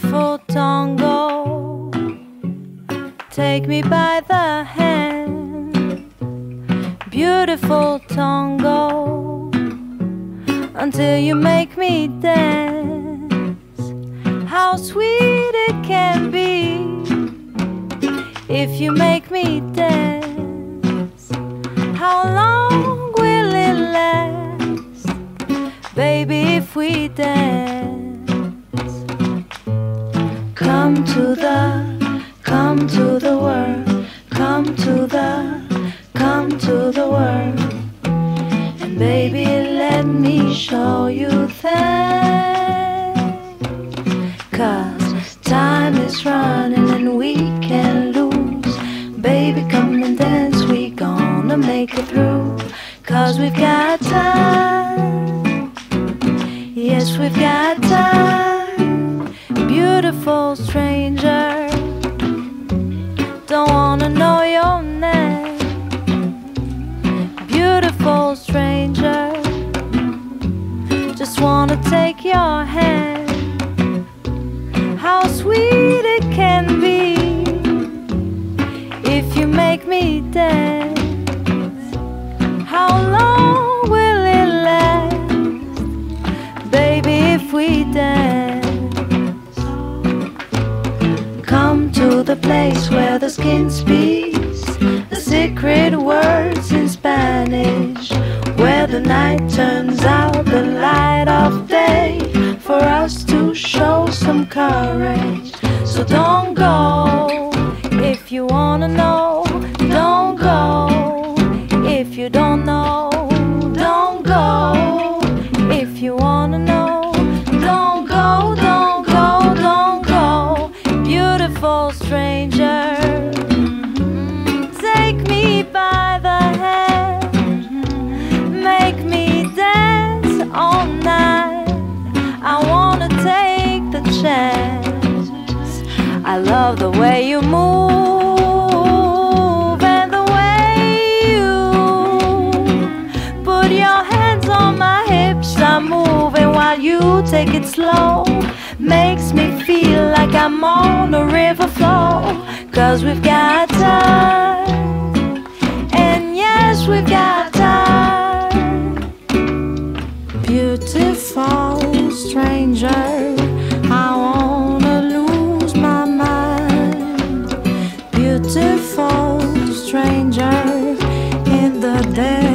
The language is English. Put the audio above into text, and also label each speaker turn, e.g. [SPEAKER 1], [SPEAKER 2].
[SPEAKER 1] beautiful tango. Take me by the hand, beautiful tango, until you make me dance. How sweet it can be if you make me dance. How long will it last, baby, if we dance? Come to the, come to the world, come to the, come to the world. And baby, let me show you things. Cause time is running and we can lose. Baby, come and dance, we gonna make it through. Cause we've got time. Yes, we've got time beautiful stranger. Don't wanna know your name, beautiful stranger. Just wanna take your hand. To the place where the skin speaks. The secret words in Spanish, where the night turns out the light of day. For us to show some courage. So don't go if you wanna know, don't go if you don't know, I love the way you move and the way you put your hands on my hips. I'm moving while you take it slow. Makes me feel like I'm on a river flow. Cause we've got time.
[SPEAKER 2] In